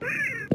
Beep!